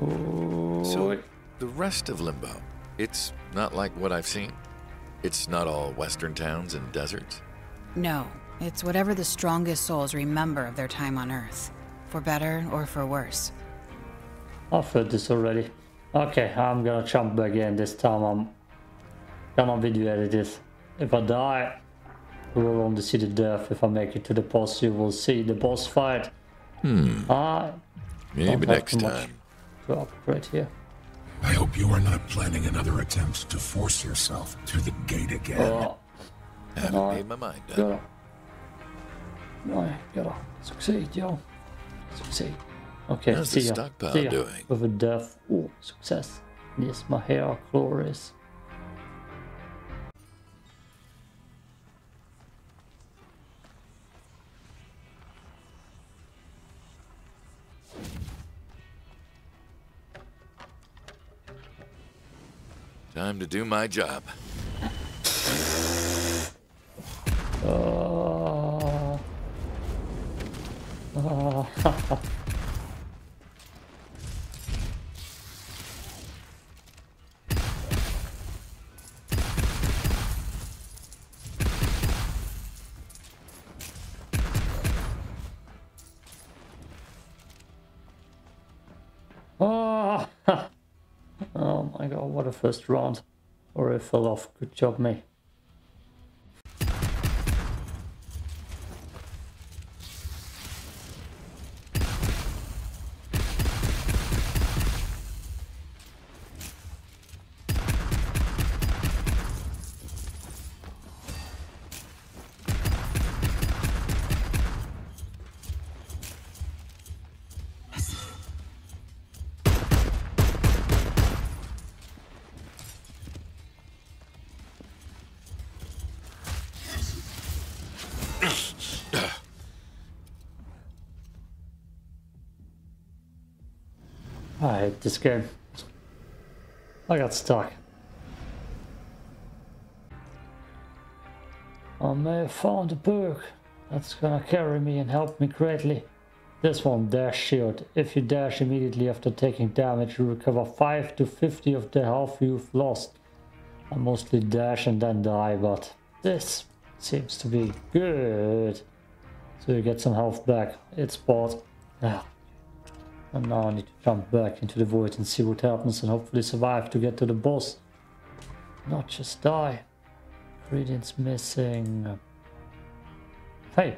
So, the rest of Limbo, it's not like what I've seen? It's not all western towns and deserts? No, it's whatever the strongest souls remember of their time on Earth, for better or for worse. I've heard this already. Okay, I'm gonna jump back in this time. I'm gonna video edit this. If I die, you will only see the death. If I make it to the boss, you will see the boss fight. Hmm. I Maybe next too much time. To upgrade here. I hope you are not planning another attempt to force yourself through the gate again. Oh, Haven't No. made my mind up. gotta. No, gotta succeed, yo. Succeed. Okay, How's see the ya. stockpile see ya. doing? With a death. Oh, success. Yes, my hair are glorious. Time to do my job. First round. Or it fell off. Good job, me. Hate this game. I got stuck. I may have found a perk that's gonna carry me and help me greatly. This one, Dash Shield. If you dash immediately after taking damage, you recover 5 to 50 of the health you've lost. I mostly dash and then die, but this seems to be good. So you get some health back. It's bought. Ah. And now I need to jump back into the void and see what happens and hopefully survive to get to the boss. Not just die. Ingredients missing. Hey.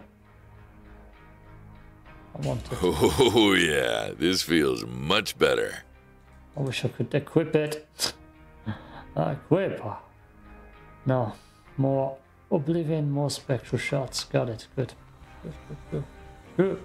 I want to. Oh, yeah, this feels much better. I wish I could equip it. equip. No. More Oblivion, more spectral shots. Got it. Good. Good, good, good. Good.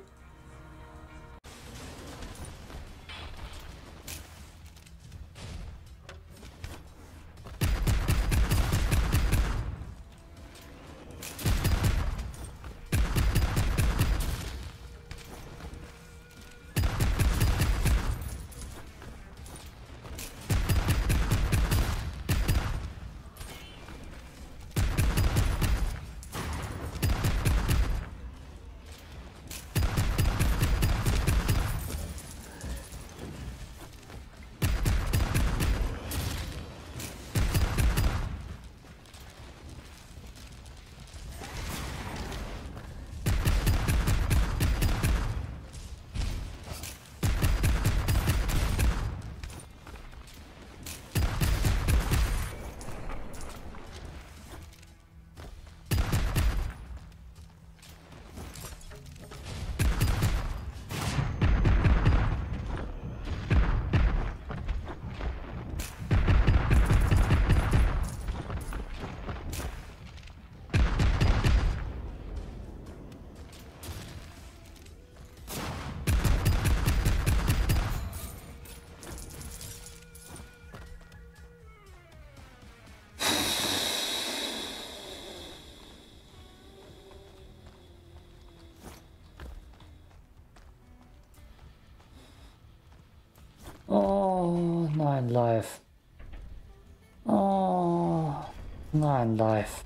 Nine life.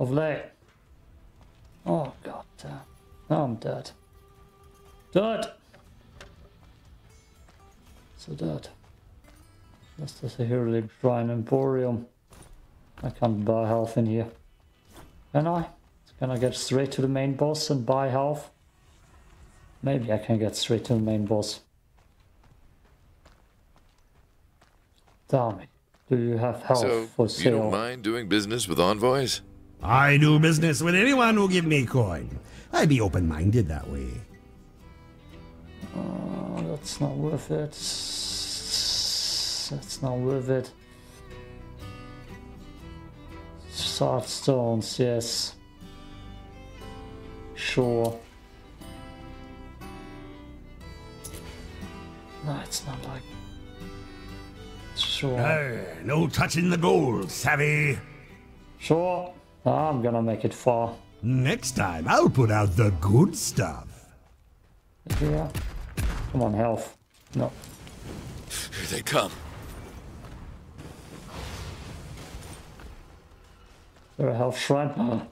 Of late. Oh, god damn. Now I'm dead. Dead! to that. Just as a Hurlig Shrine Emporium. I can't buy health in here. Can I? Can I get straight to the main boss and buy health? Maybe I can get straight to the main boss. Damn it. Do you have health So, for you don't mind doing business with envoys? I do business with anyone who give me coin. I be open-minded that way. Oh, that's not worth it. That's not worth it. Soft stones, yes. Sure. No, it's not like. Sure. Arr, no touching the gold, savvy. Sure. I'm gonna make it far. Next time, I'll put out the good stuff. Yeah. Come on, health. No. Here they come. Is there a health shrine?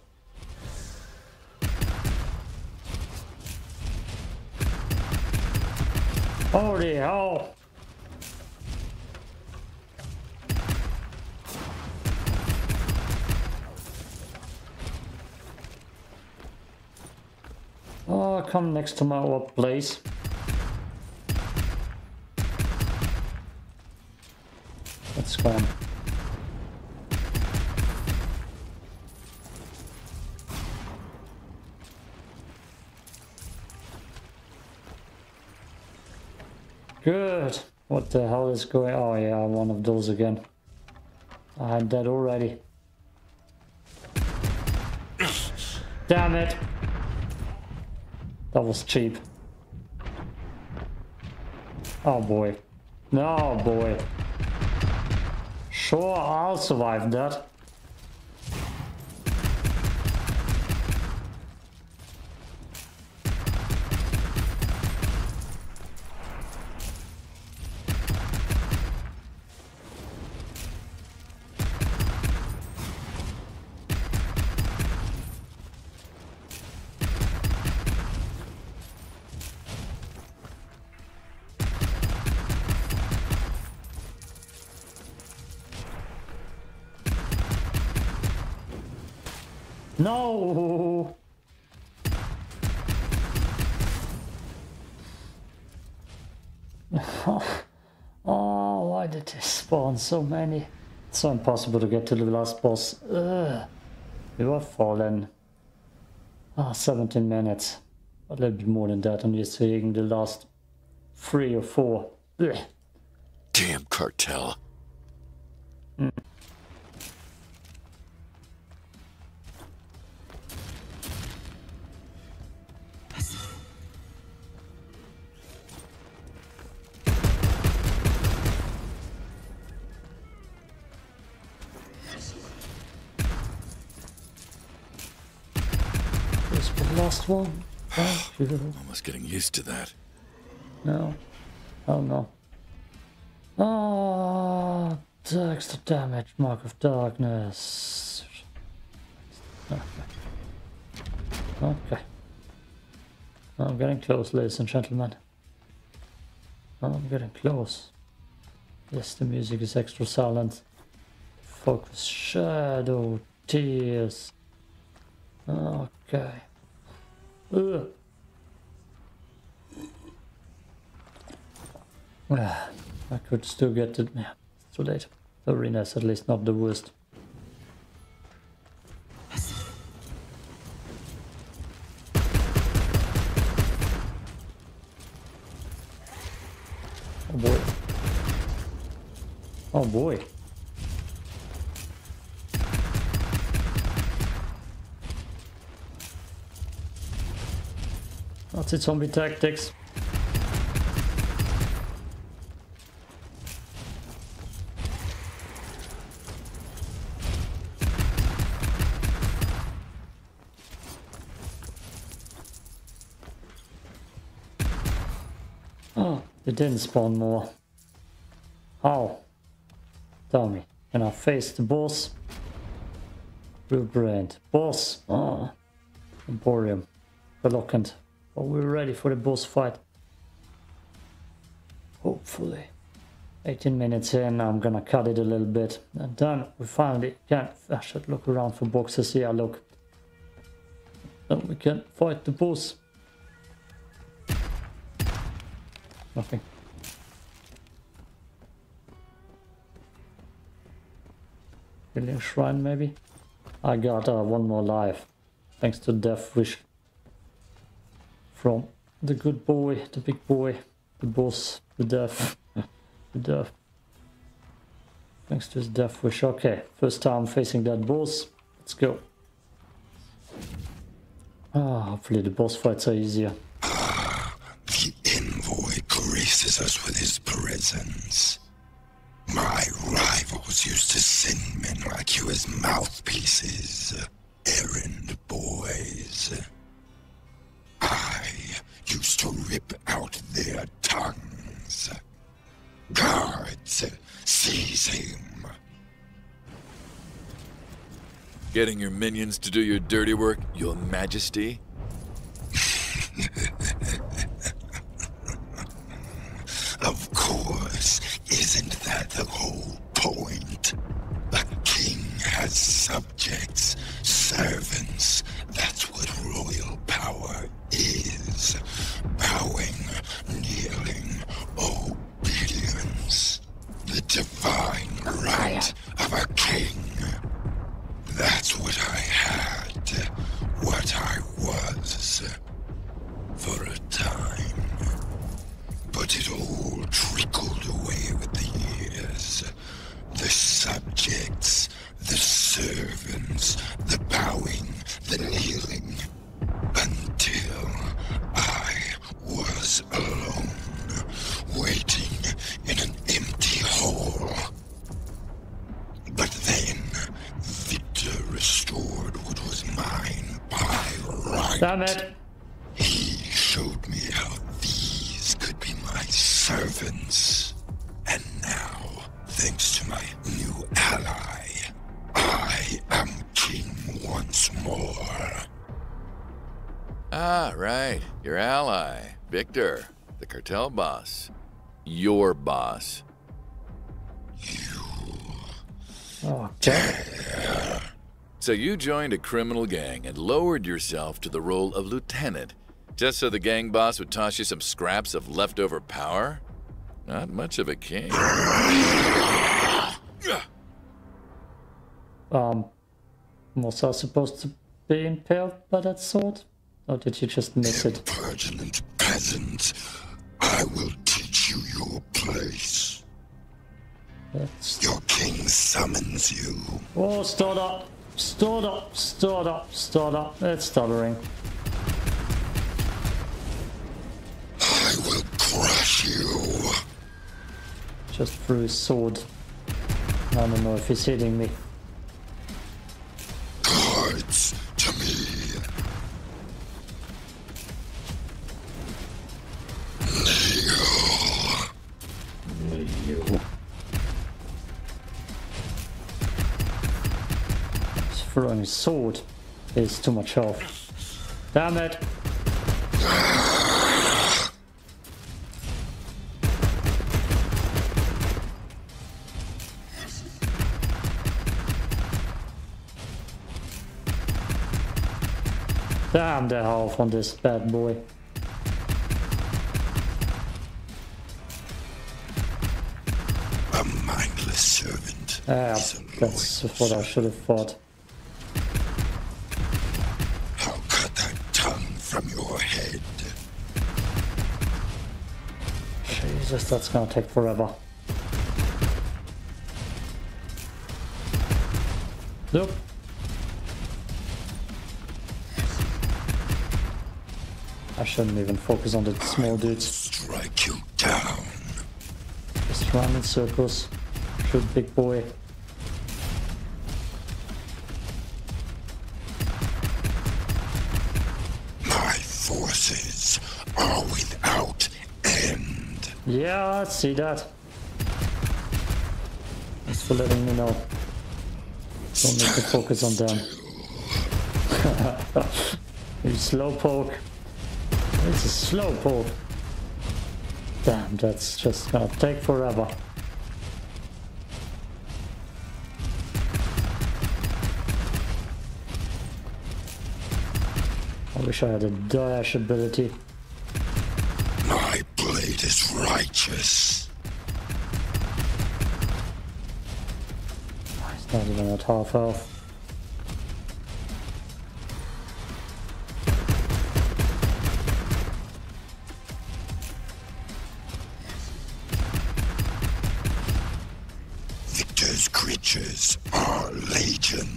Holy hell! Oh, come next to my orb, please. It's gone. Good. What the hell is going? Oh yeah, one of those again. I had that already. Damn it. That was cheap. Oh boy. No boy. Sure, I'll survive that. No! oh, why did they spawn so many? It's so impossible to get to the last boss. Ugh. You have fallen. Ah, 17 minutes. A little bit more than that, and you're seeing the last three or four. Ugh. Damn cartel. This Almost getting used to that. No. Oh no. Ah, the extra damage, mark of darkness. Okay. Okay. I'm getting close, ladies and gentlemen. I'm getting close. Yes, the music is extra silent. Focus, shadow, tears. Okay. Ugh. Ah, I could still get it. Yeah, it's too late. The arena is at least not the worst. Oh boy. Oh boy. That's it, zombie tactics. Oh, it didn't spawn more. How? Tell me, can I face the boss? Blueprint. Boss! Ah. Emporium. Reluctant. But we're ready for the boss fight. Hopefully. 18 minutes in, I'm gonna cut it a little bit. And then we finally can, I should look around for boxes. Yeah, look. Then we can fight the boss. Nothing. Healing shrine maybe? I got uh, one more life. Thanks to Death Wish. From the good boy, the big boy, the boss, the death. the death. Thanks to his death wish. Okay, first time facing that boss. Let's go. Ah, hopefully the boss fights are easier. The envoy graces us with his presence. My rivals used to send men like you as mouthpieces, errand boys. I used to rip out their tongues. Guards, seize him. Getting your minions to do your dirty work, your majesty? Of course, isn't that the whole point? A king has subjects, servants. That's what royal power is. Bowing, kneeling, obedience. The divine right of a king. That's what I right. Damn it! He showed me how these could be my servants. And now, thanks to my new ally, I am king once more. Ah, right. Your ally, Victor, the cartel boss. Your boss. Oh, damn. So you joined a criminal gang and lowered yourself to the role of lieutenant, just so the gang boss would toss you some scraps of leftover power? Not much of a king. Um, was I supposed to be impaled by that sword? Or did you just miss it? Impertinent peasant, I will teach you your place. That's... Your king summons you. Oh, stored up! Stored up, stored up, stored up. It's stuttering. I will crush you. Just threw his sword. I don't know if he's hitting me. His sword. Is too much health. Damn it! Damn the health on this bad boy. A mindless servant. Yeah, that's what I should have thought. Jesus, that's gonna take forever. Nope. I shouldn't even focus on the small dudes. Strike you down. Just run in circles. Shoot big boy. My forces are with end. Yeah, I see that. Thanks for letting me know. Don't need to focus on them. you slowpoke! It's a slow poke. Damn, that's just gonna take forever. I wish I had a dash ability. Blade is righteous. He's not even at half health. Victor's creatures are legion.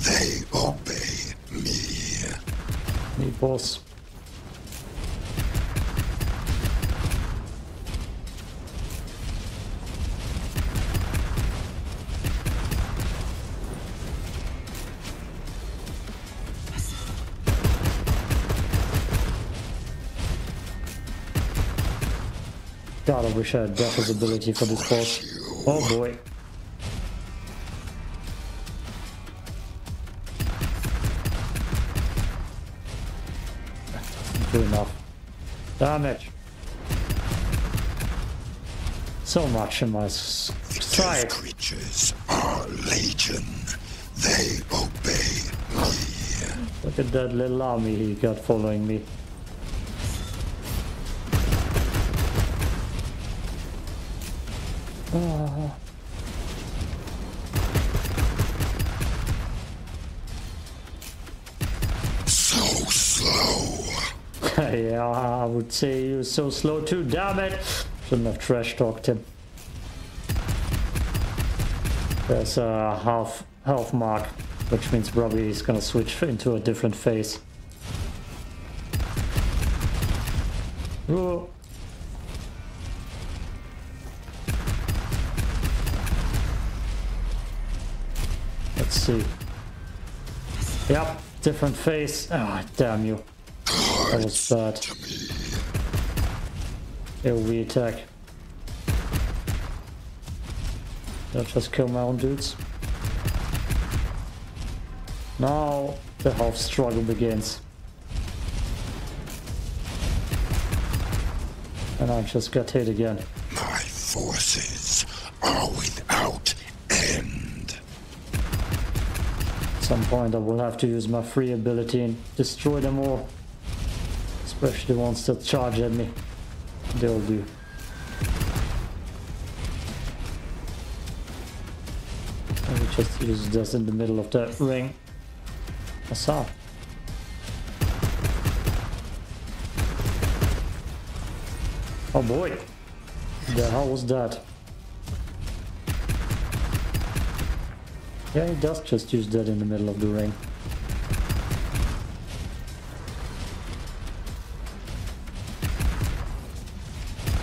They obey me. Need boss. God, I wish I had Death's ability for this boss. Oh boy. do enough damage. So much in my s- stride. creatures are legion. They obey me. Look at that little army he got following me. Ah. So slow. yeah, I would say you're so slow too, damn it! Shouldn't have trash talked him. There's a half health mark, which means probably he's gonna switch into a different phase. Ooh. See. Yep, different face. Ah, damn you. That was bad. Me. AoE attack. I'll just kill my own dudes. Now the health struggle begins. And I just got hit again. My forces are without end. At some point I will have to use my free ability and destroy them all. Especially the ones that charge at me. They'll do. Just use this in the middle of that ring. I saw. Oh boy. The hell was that? Yeah, he does just use that in the middle of the ring.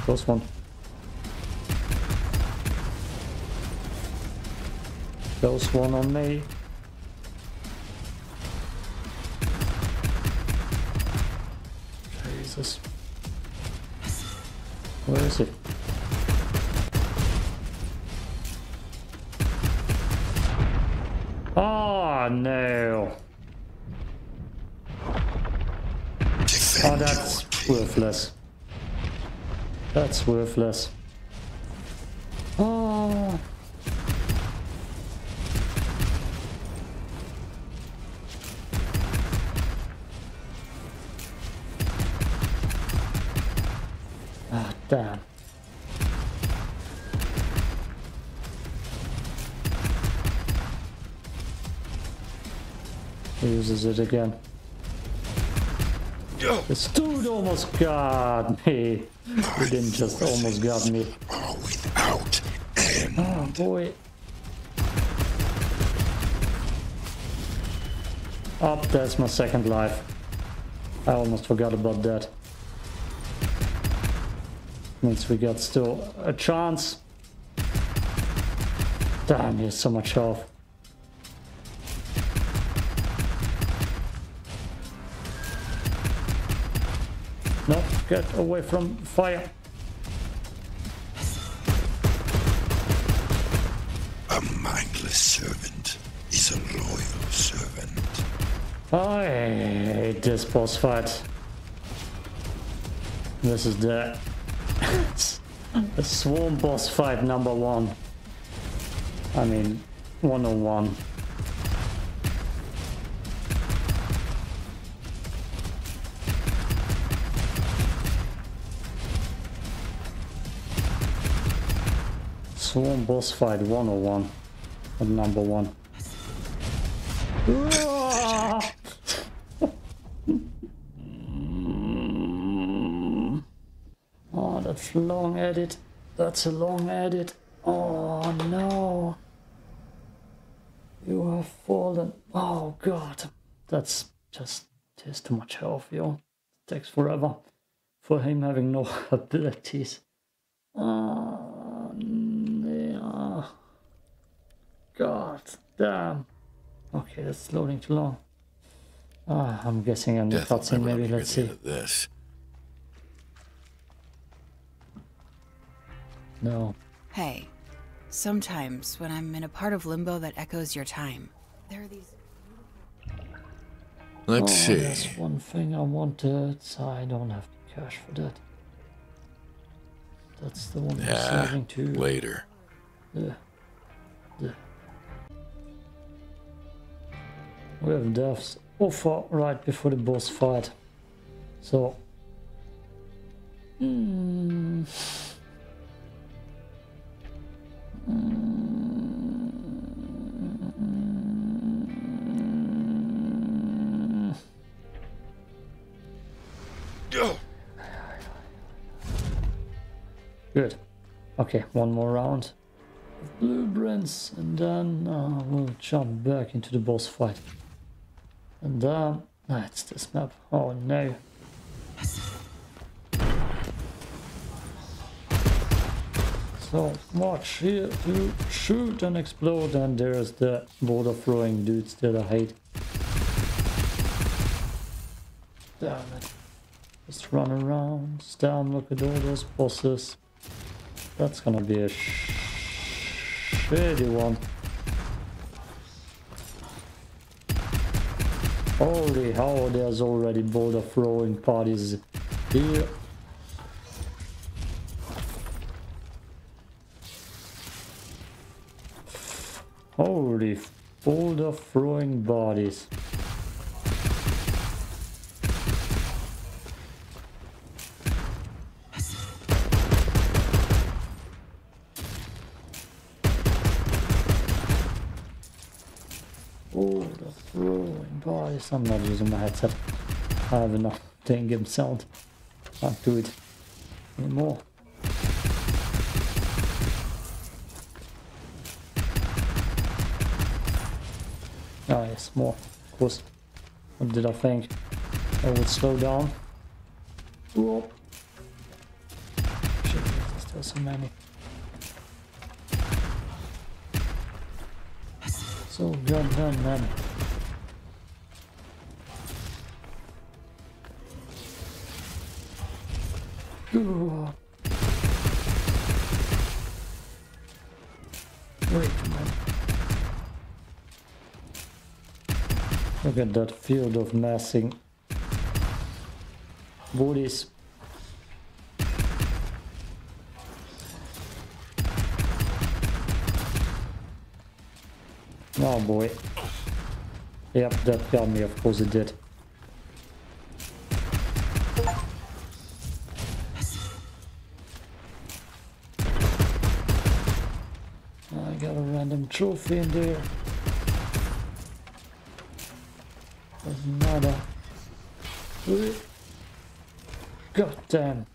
Close one. Close one on me. Jesus. Where is he? Oh no. Oh, that's worthless. That's worthless. Oh. Uses it again. This dude almost got me. He didn't just almost got me. Ah, Without. Oh boy. Up, that's my second life. I almost forgot about that. Means we got still a chance. Damn, he has so much health. Get away from fire. A mindless servant is a loyal servant. I hate this boss fight. This is the, the swarm boss fight number one. I mean, 101. Swarm boss fight 101. At number one. Oh, that's long edit. That's a long edit. Oh no. You have fallen. Oh god. That's just just too much health, yo. takes forever for him having no abilities. Oh, yeah. God damn. Okay, that's loading too long. Ah, I'm guessing I'm Death will cutscene maybe. let me Let's see. the end of This. No. Hey, sometimes when I'm in a part of limbo that echoes your time, there are these. Let's oh, see. There's one thing I wanted. so I don't have the cash for that. That's the one I'm Yeah, saving to. later. Yeah. Yeah. We have deaths offer right before the boss fight. So. Good. Okay, one more round of blueprints, and then uh, we'll jump back into the boss fight. And um, it's this map. Oh no. So much here to shoot and explode, and there's the border throwing dudes that I hate. Damn it. Just run around, stand, look at all those bosses. That's gonna be a sh shitty one. Holy how there's already border throwing parties here. Holy boulder throwing bodies. Bodies. I'm not using my headset. I have enough game sound. Can't do it anymore. Ah, yes, more. Of course. What did I think? I would slow down. Whoa. Shit, there's still so many. So goddamn many. Wait. Look at that field of massing bodies. Oh boy. Yep, that got me, of course it did. Trophy in there. Doesn't matter. God damn.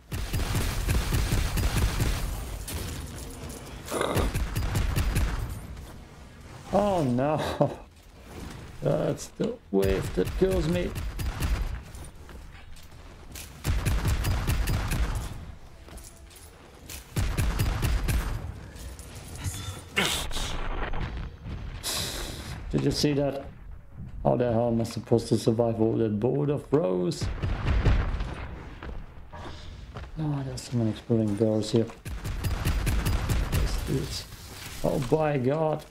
Oh no. That's the wave that kills me. Did you see that? Oh, how the hell am I supposed to survive all that board of rows? Oh, there's so many exploding doors here. Dudes. Oh my god.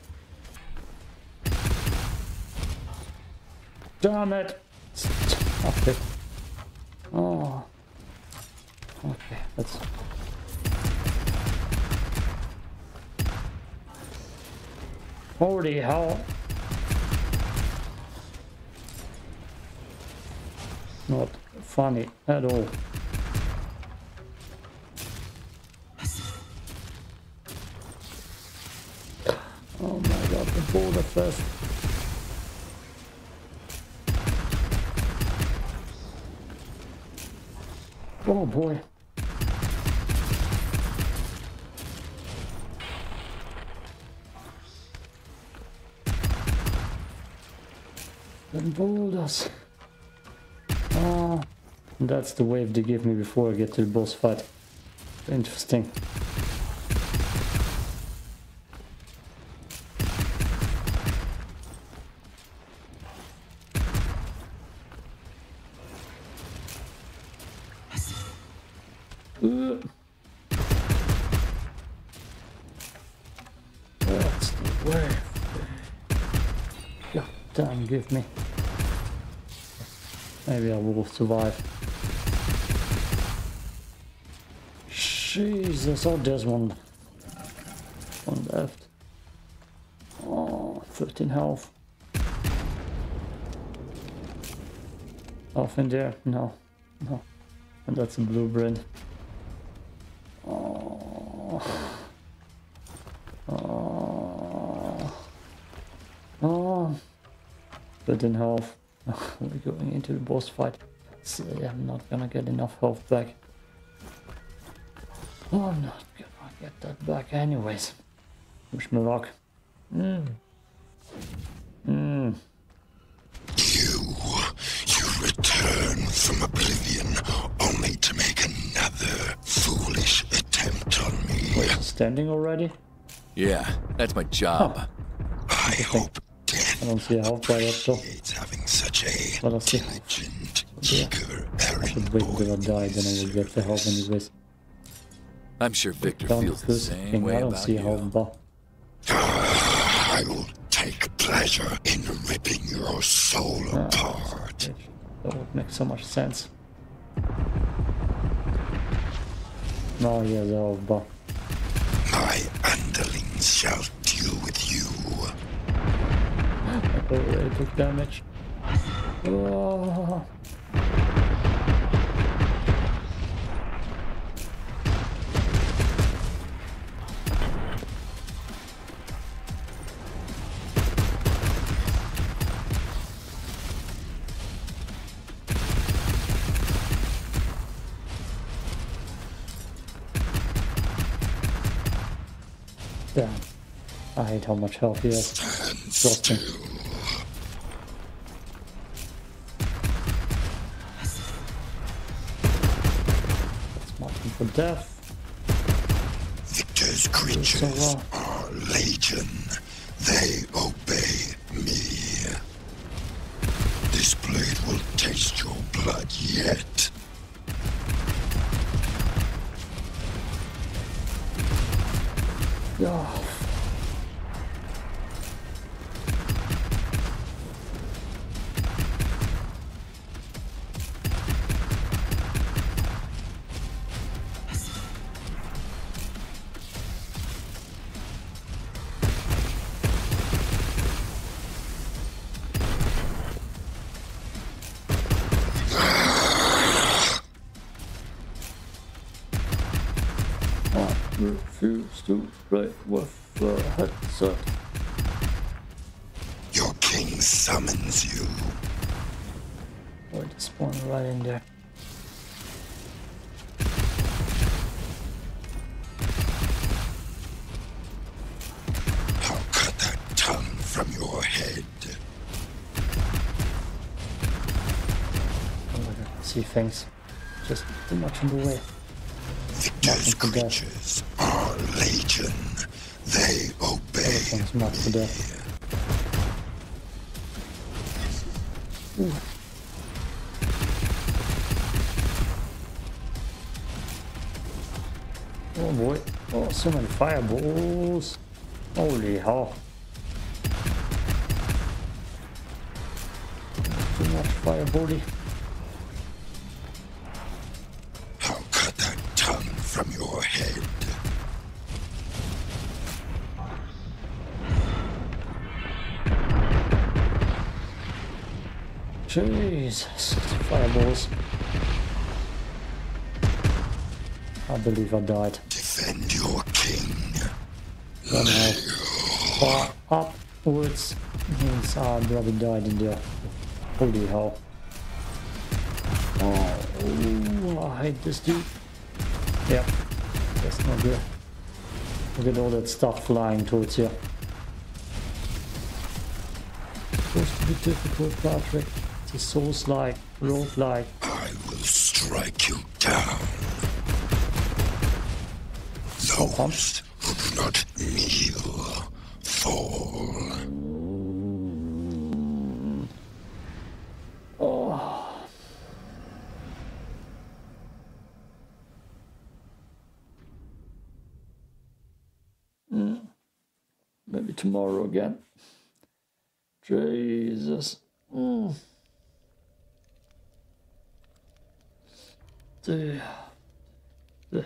Damn it! Stop it. Oh. Okay, let's... Holy hell! Not funny at all. Oh my god, the boulder fest. Oh boy. Then boulders. That's the wave they give me before I get to the boss fight. Interesting. That's the wave. God damn, give me. Maybe I will survive. Jesus, oh, there's one. One left. Oh, 13 health. Off in there? No. No. And that's a blueprint. Oh. Oh. Oh. 13 health. We're going into the boss fight. So I'm not gonna get enough health back. Oh, I'm not gonna get that back anyways. Wish me luck. Mmm. Mmm. You, you return from oblivion only to make another foolish attempt on me. Wait, standing already? Yeah, that's my job. I hope death I don't see a health bar yet though. creates having such a Well, I'll see. diligent, Yeah. eager, I should wait boy. until I die, then I will get the health anyways. I'm sure Victor Down feels the same way I don't about see a health you. bar. I will take pleasure in ripping your soul Ah, apart. That would make so much sense. No, yeah, the health bar. My underlings shall deal with you. I already took damage. Oh. Hate how much health he has. Still. It's marking for death. Victor's creatures uh, are legion. They obey me. This blade will taste your blood yet. Oh, I don't see things. Just too much in the way. Victor's Nothing to death. creatures are legion. They obey oh, death. Ooh. Oh boy. Oh, so many fireballs. Holy hell. Much fireballing. I'll cut that tongue from your head. Jesus, fireballs. I believe I died. Defend your king. One health. far upwards. His arm probably died in there. Holy hell. Oh, ooh, I hate this dude. Yep, that's not good. Look at all that stuff flying towards you. Supposed to be difficult, Patrick. It's a Souls-like, rogue-like. I will strike you down. Those who do not kneel fall. Maybe tomorrow again. Jesus. Mm. The, the.